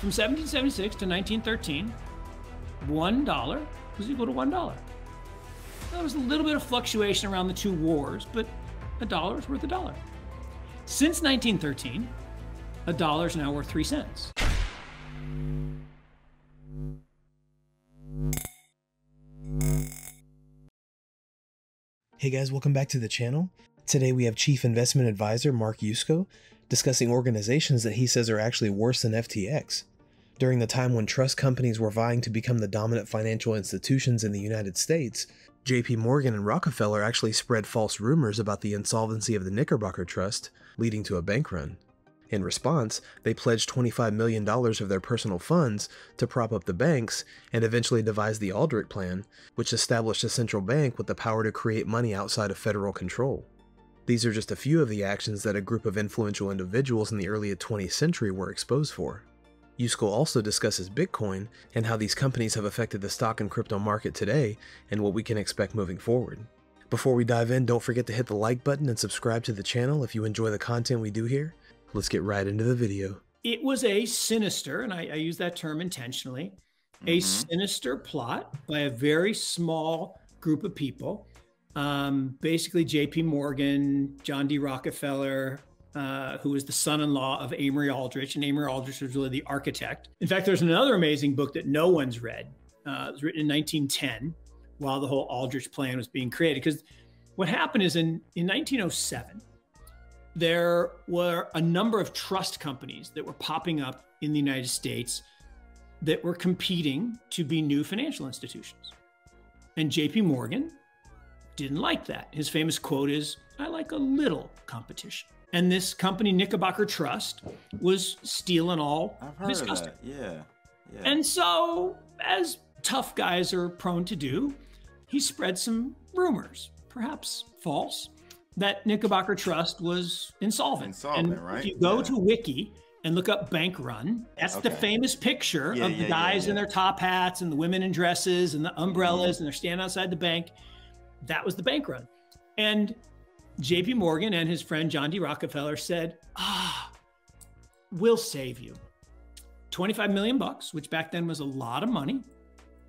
From 1776 to 1913, $1 was equal to $1. There was a little bit of fluctuation around the two wars, but a dollar is worth a dollar. Since 1913, a dollar is now worth three cents. Hey guys, welcome back to the channel. Today we have Chief Investment Advisor Mark Yusko discussing organizations that he says are actually worse than FTX. During the time when trust companies were vying to become the dominant financial institutions in the United States, JP Morgan and Rockefeller actually spread false rumors about the insolvency of the Knickerbocker Trust, leading to a bank run. In response, they pledged $25 million of their personal funds to prop up the banks and eventually devised the Aldrich Plan, which established a central bank with the power to create money outside of federal control. These are just a few of the actions that a group of influential individuals in the early 20th century were exposed for. Yusko also discusses Bitcoin and how these companies have affected the stock and crypto market today and what we can expect moving forward. Before we dive in, don't forget to hit the like button and subscribe to the channel if you enjoy the content we do here. Let's get right into the video. It was a sinister, and I, I use that term intentionally, a mm-hmm. sinister plot by a very small group of people. Um, basically, J.P. Morgan, John D. Rockefeller, uh, who was the son-in-law of Amory Aldrich, and Amory Aldrich was really the architect. In fact, there's another amazing book that no one's read. Uh, it was written in 1910, while the whole Aldrich plan was being created. Because what happened is in in 1907 there were a number of trust companies that were popping up in the United States that were competing to be new financial institutions. And JP Morgan didn't like that. His famous quote is, I like a little competition. And this company, Knickerbocker Trust, was stealing all I've heard his customers. Yeah. yeah. And so, as tough guys are prone to do, he spread some rumors, perhaps false, that Knickerbocker Trust was insolvent. Insolvent, and right? If you go yeah. to Wiki and look up bank run, that's okay. the famous picture yeah, of the guys in their top hats and the women in dresses and the umbrellas mm-hmm. and they're standing outside the bank. That was the bank run. And JP Morgan and his friend John D. Rockefeller said, ah, we'll save you. 25 million bucks, which back then was a lot of money.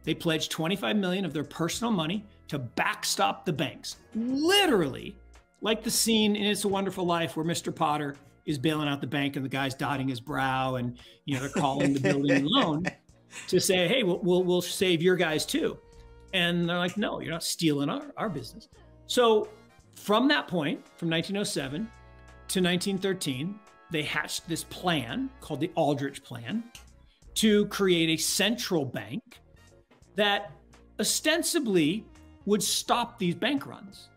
They pledged 25 million of their personal money to backstop the banks. Literally, like the scene in It's a Wonderful Life where Mr. Potter is bailing out the bank and the guy's dotting his brow and you know they're calling the building loan to say, hey, we'll, we'll, we'll save your guys too. And they're like, no, you're not stealing our, our business. So from that point, from 1907 to 1913, they hatched this plan called the Aldrich Plan to create a central bank that ostensibly would stop these bank runs.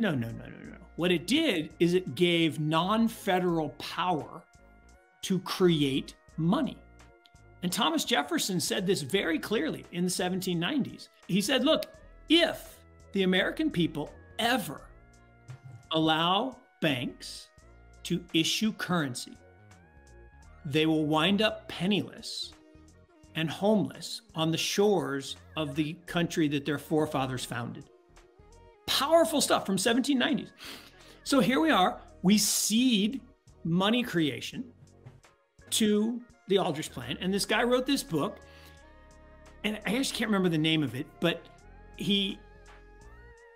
No, no, no, no, no. What it did is it gave non federal power to create money. And Thomas Jefferson said this very clearly in the 1790s. He said, look, if the American people ever allow banks to issue currency, they will wind up penniless and homeless on the shores of the country that their forefathers founded powerful stuff from 1790s. So here we are. We cede money creation to the Aldrich Plan, and this guy wrote this book, and I actually can't remember the name of it, but he,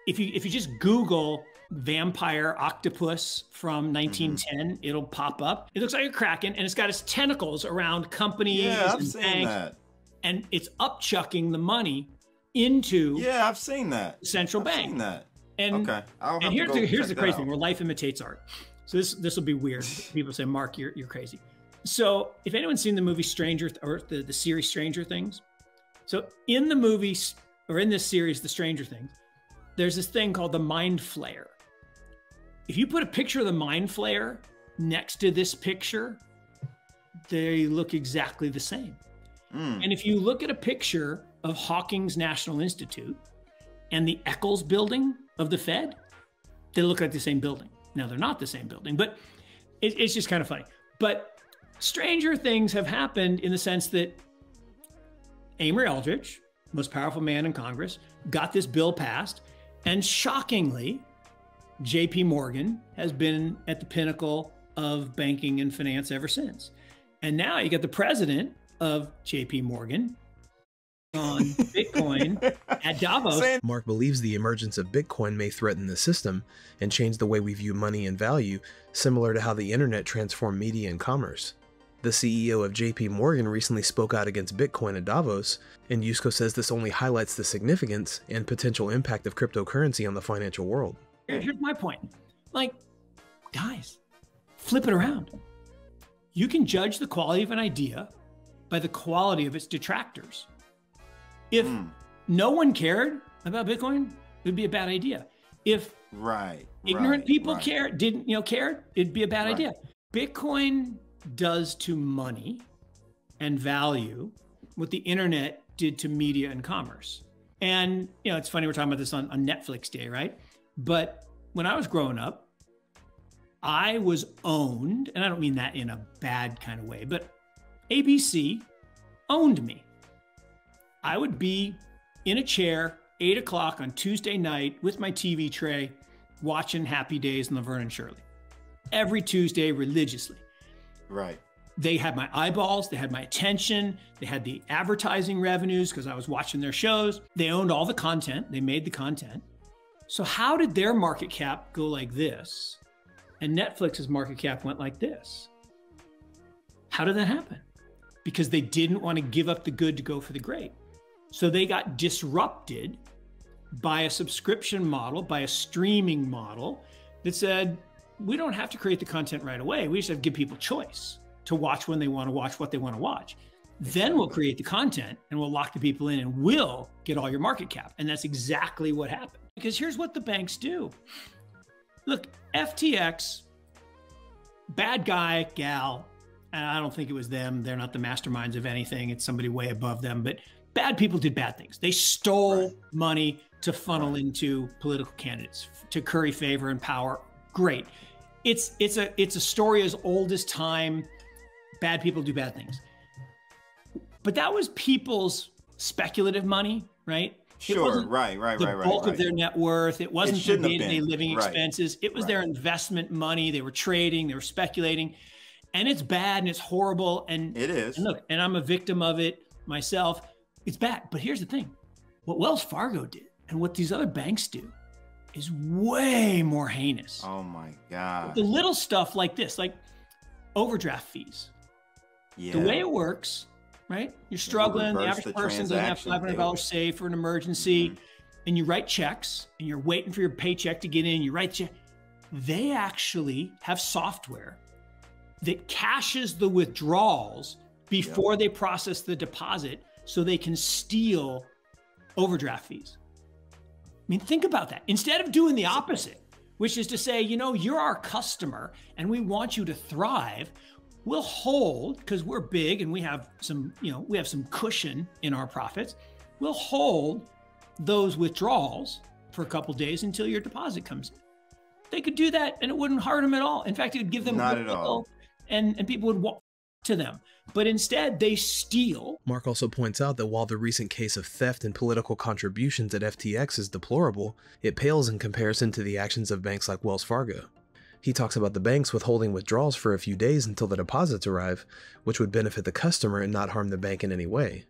if you if you just Google vampire octopus from 1910, mm-hmm. it'll pop up. It looks like a kraken, and it's got its tentacles around companies yeah, and banks, that. and it's upchucking the money into yeah, I've seen that central I've bank. Seen that. And okay, and here's the, here's the crazy thing: where life imitates art. So this this will be weird. People say, "Mark, you're you're crazy." So if anyone's seen the movie Stranger or the the series Stranger Things, so in the movie or in this series, The Stranger Things, there's this thing called the Mind Flayer. If you put a picture of the Mind Flayer next to this picture, they look exactly the same. Mm. And if you look at a picture of Hawking's National Institute and the Eccles building of the Fed, they look like the same building. Now, they're not the same building, but it, it's just kind of funny. But stranger things have happened in the sense that Amory Aldrich, most powerful man in Congress, got this bill passed. And shockingly, JP Morgan has been at the pinnacle of banking and finance ever since. And now you got the president of JP Morgan on Bitcoin at Davos. Mark believes the emergence of Bitcoin may threaten the system and change the way we view money and value, similar to how the internet transformed media and commerce. The CEO of JP Morgan recently spoke out against Bitcoin at Davos, and Yusko says this only highlights the significance and potential impact of cryptocurrency on the financial world. Here's my point. Like, guys, flip it around. You can judge the quality of an idea by the quality of its detractors. If mm. no one cared about Bitcoin, it would be a bad idea. If right, ignorant right, people right. care didn't you know care, it'd be a bad right. idea. Bitcoin does to money and value what the internet did to media and commerce. And you know, it's funny we're talking about this on, on Netflix Day, right? But when I was growing up, I was owned, and I don't mean that in a bad kind of way, but ABC owned me. I would be in a chair, eight o'clock on Tuesday night with my TV tray, watching Happy Days and Laverne and Shirley every Tuesday religiously. Right. They had my eyeballs, they had my attention, they had the advertising revenues because I was watching their shows. They owned all the content, they made the content. So, how did their market cap go like this? And Netflix's market cap went like this. How did that happen? Because they didn't want to give up the good to go for the great. So they got disrupted by a subscription model, by a streaming model that said, we don't have to create the content right away. We just have to give people choice to watch when they want to watch what they want to watch. Then we'll create the content and we'll lock the people in and we'll get all your market cap. And that's exactly what happened. Because here's what the banks do look, FTX, bad guy, gal, and I don't think it was them. They're not the masterminds of anything. It's somebody way above them. But bad people did bad things. They stole right. money to funnel right. into political candidates to curry favor and power. Great it's it's a it's a story as old as time. Bad people do bad things. But that was people's speculative money, right? Sure, right, right, the right, right. The bulk right. of their net worth. It wasn't it their day-to-day living right. expenses. It was right. their investment money. They were trading. They were speculating, and it's bad and it's horrible. And it is. And look, and I'm a victim of it myself. It's bad. But here's the thing: what Wells Fargo did, and what these other banks do, is way more heinous. Oh my god. The little stuff like this, like overdraft fees. Yeah. The way it works, right? You're struggling. The average the person doesn't have five hundred dollars saved for an emergency, mm-hmm. and you write checks, and you're waiting for your paycheck to get in. You write check. They actually have software that caches the withdrawals before yep. they process the deposit, so they can steal overdraft fees. I mean, think about that. Instead of doing the opposite, which is to say, you know, you're our customer and we want you to thrive, we'll hold because we're big and we have some, you know, we have some cushion in our profits. We'll hold those withdrawals for a couple days until your deposit comes in. They could do that and it wouldn't hurt them at all. In fact, it would give them not at all. And and people would walk to them but instead they steal. Mark also points out that while the recent case of theft and political contributions at FTX is deplorable, it pales in comparison to the actions of banks like Wells Fargo. He talks about the banks withholding withdrawals for a few days until the deposits arrive, which would benefit the customer and not harm the bank in any way.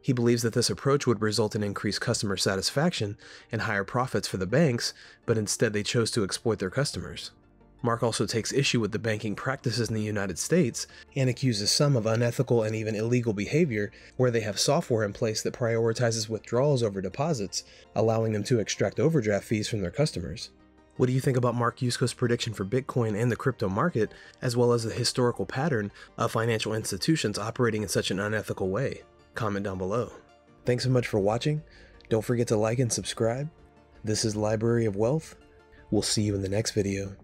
He believes that this approach would result in increased customer satisfaction and higher profits for the banks, but instead they chose to exploit their customers. Mark also takes issue with the banking practices in the United States and accuses some of unethical and even illegal behavior where they have software in place that prioritizes withdrawals over deposits, allowing them to extract overdraft fees from their customers. What do you think about Mark Yusko's prediction for Bitcoin and the crypto market, as well as the historical pattern of financial institutions operating in such an unethical way? Comment down below. Thanks so much for watching. Don't forget to like and subscribe. This is Library of Wealth. We'll see you in the next video.